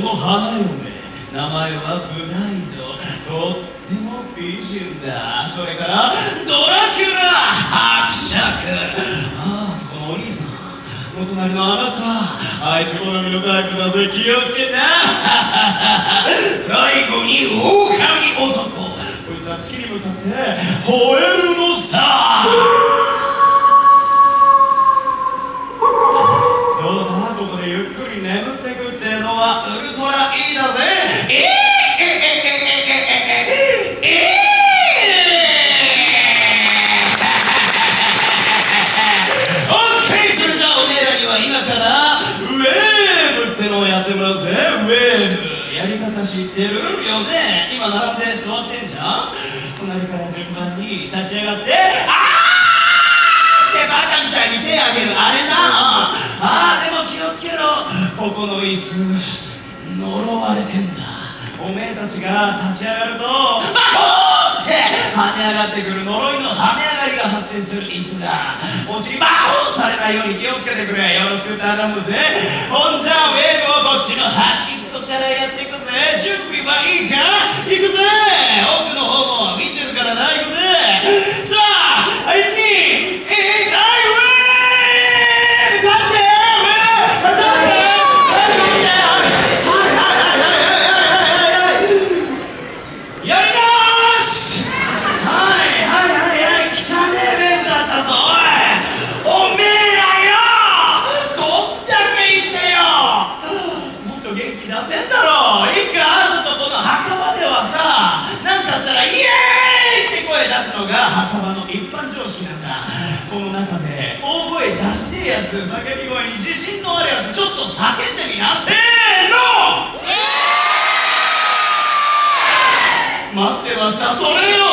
の花嫁名前はブライドとっても美人だ。それからドラキュラ伯爵。ああそこのお兄さん。お隣のあなた。あいつ好みのタイプだぜ。気をつけな。最後に狼男こいつは月に向かって吠えるのさ。だぜ。えええええええオッケーそれじゃあおめえらには今からウェーブってのをやってもらうぜ。ウェーブやり方知ってるよね今並んで座ってんじゃん。隣から順番に立ち上がってあーってバカみたいに手あげる。あれな。あーでも気をつけろ。ここの椅子。呪われてんだ。おめえたちが立ち上がるとマコーンって跳ね上がってくる呪いの跳ね上がりが発生する椅子だ。もしマコーンされないように気をつけてくれ。よろしく頼むぜ。ほんじゃウェーブをこっちの端っこからやっていくぜ。準備はいいか？行くぜ。奥の方も見てるからな行くぜ。さあが墓場の一般常識なんだ。この中で大声出してえやつ叫び声に自信のあるやつちょっと叫んでみな。せーの！待ってました。それよ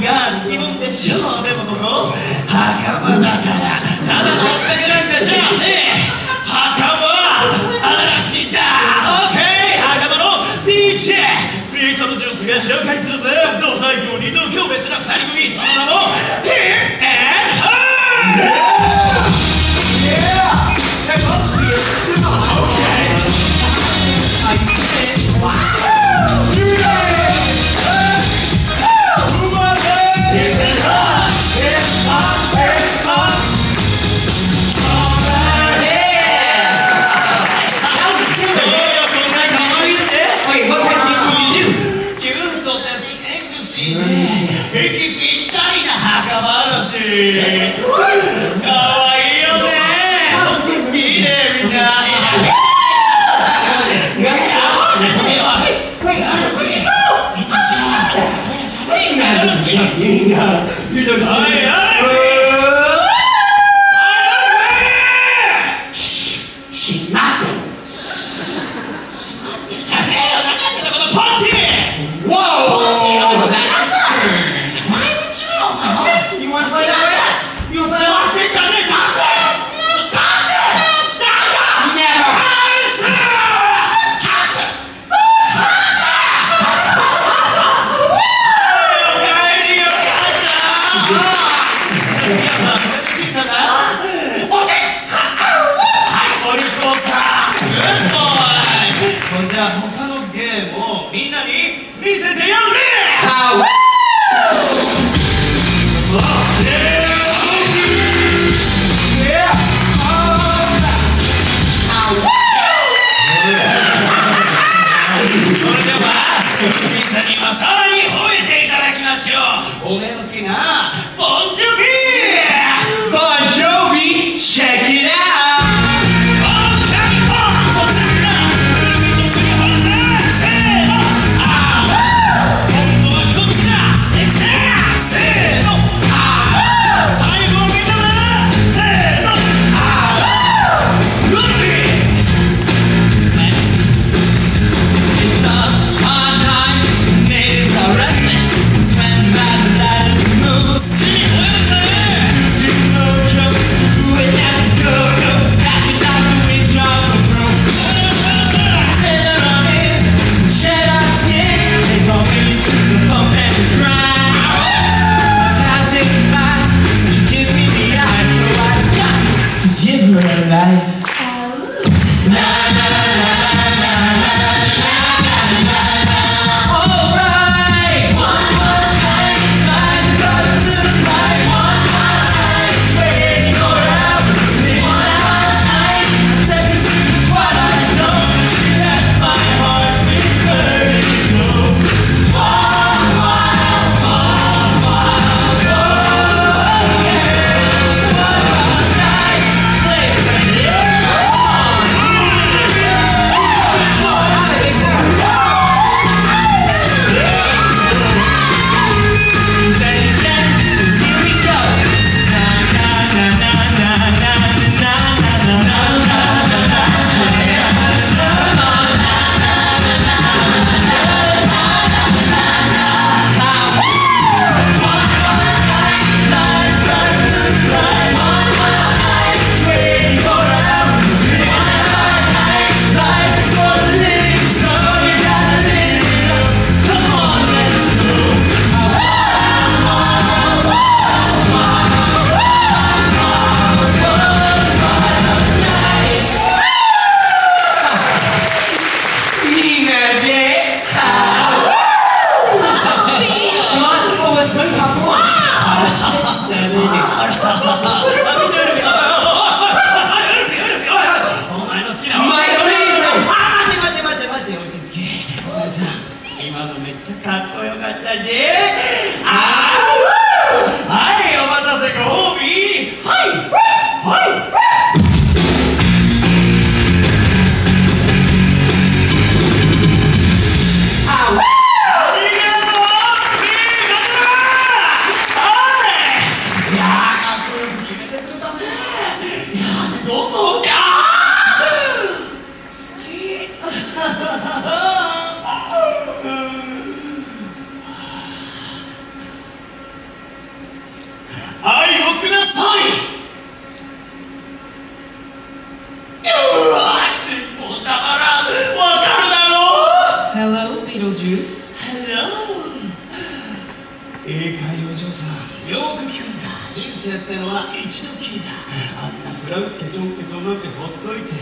いんでしょう。でもここ墓場だから。ただのおっかけなんかじゃねえ墓場嵐だ。オッケー。墓場の。DJ ビートのジュースが紹介するぜ。ど最高に度胸別な二人組。その名もヒッ 아니야. 아니야. 유정 씨. 아니야. 皆さんにはさらに吠えていただきましょう。おめえの好きなボンジョビちゃかっこよかったぜいかいお嬢さん。よく聞くんだ。人生ってのは一度きりだ。あんなフランケチョンケチョンなんてほっといて。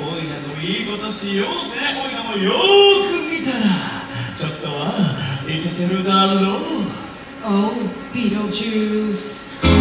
おいらといいことしようぜ。おいらもよーく見たら。ちょっとはイケてるだろう。Oh, Beetlejuice.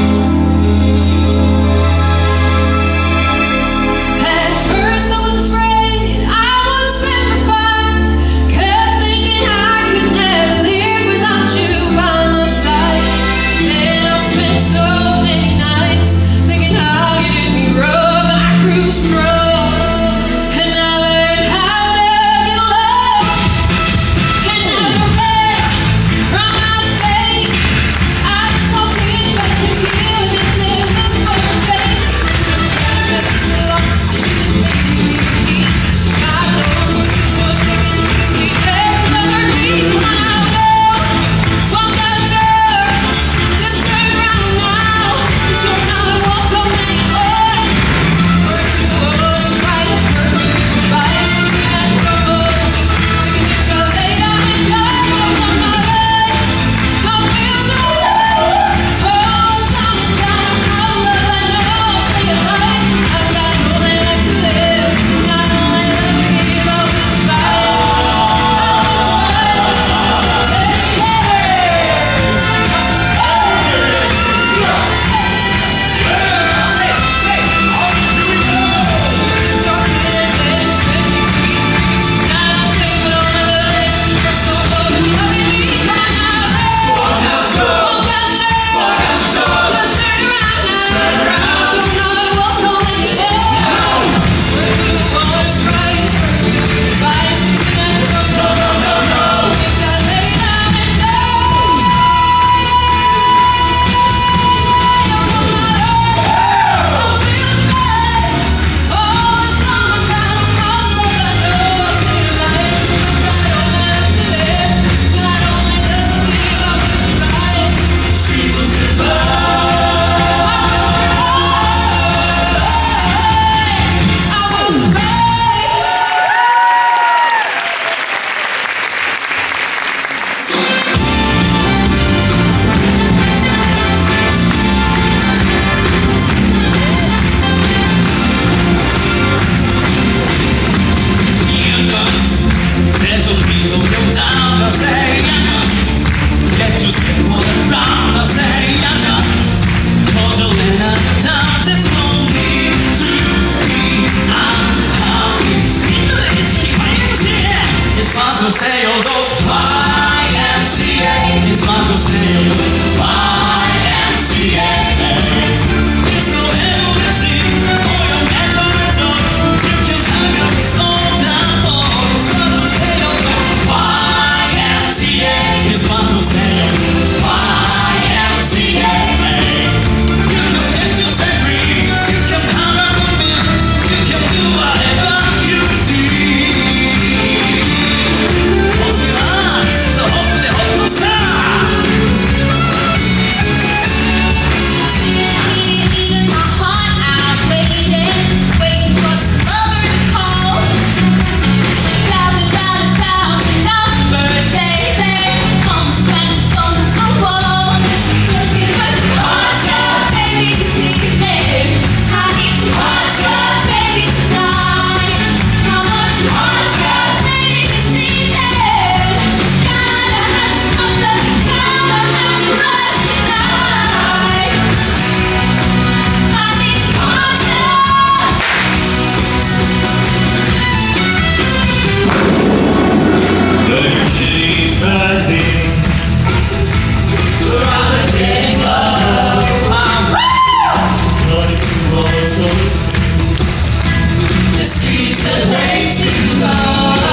the place to go.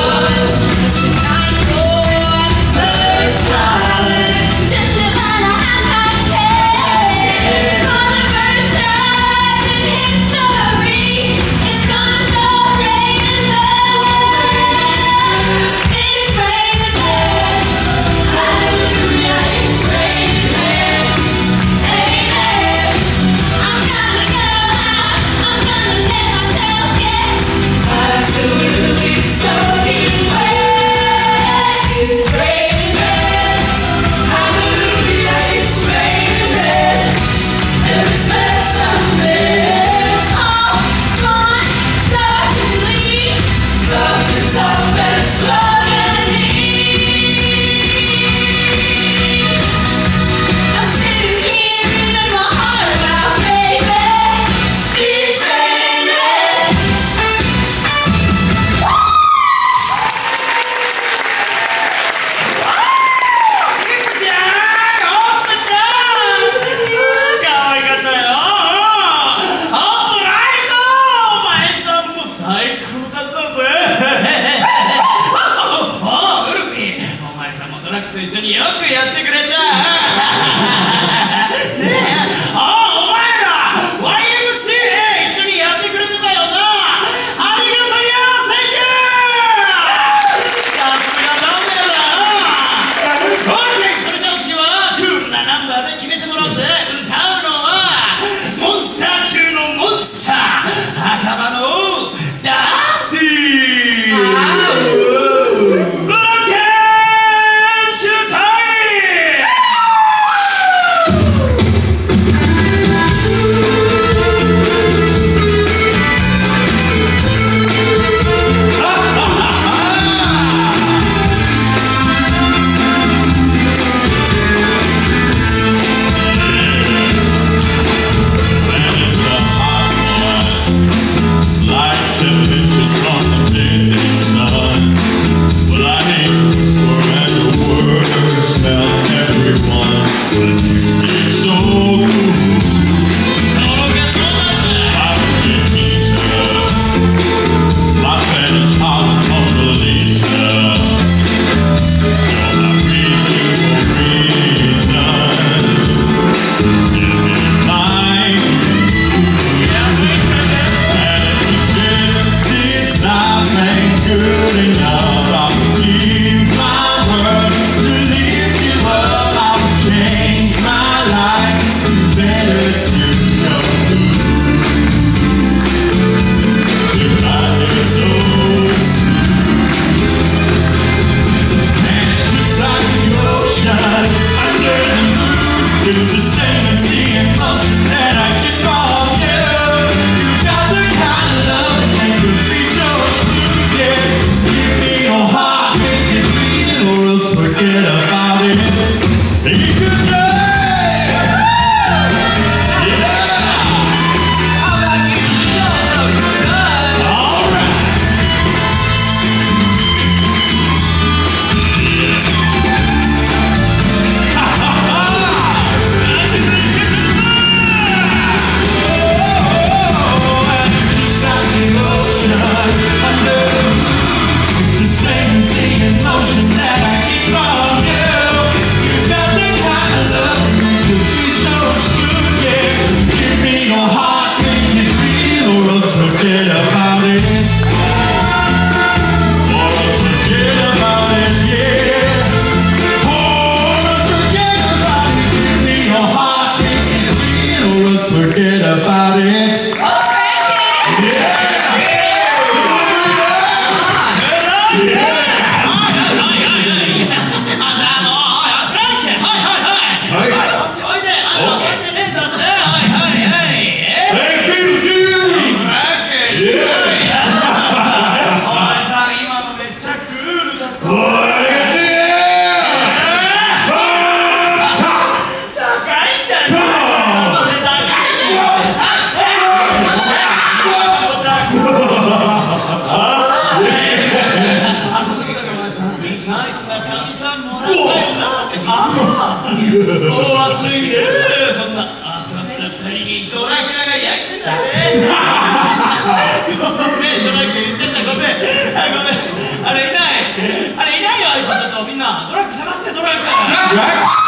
キ